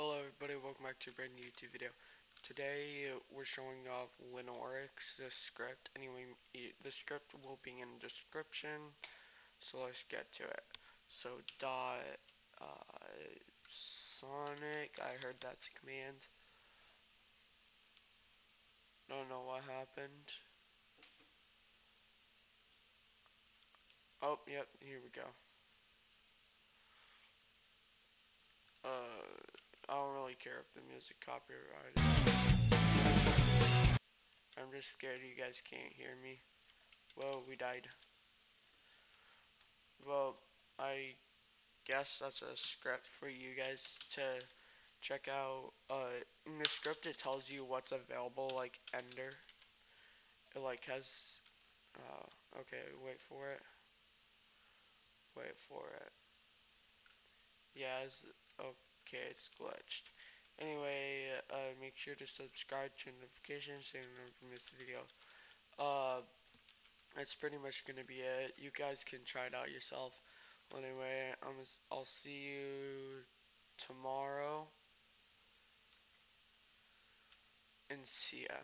Hello everybody, welcome back to a brand new YouTube video. Today we're showing off Linorix, script. Anyway, the script will be in the description, so let's get to it. So dot uh, Sonic, I heard that's a command. Don't know what happened. Oh, yep, here we go. Uh, I don't really care if the music copyrighted. I'm just scared you guys can't hear me. Whoa, we died. Well, I guess that's a script for you guys to check out. Uh, in the script, it tells you what's available, like Ender. It like has. Uh, okay, wait for it. Wait for it. Yeah, Okay, it's glitched. Anyway, uh, make sure to subscribe, turn notifications, so you don't miss the video. Uh, that's pretty much gonna be it. You guys can try it out yourself. Anyway, I'm, I'll see you tomorrow. And see ya.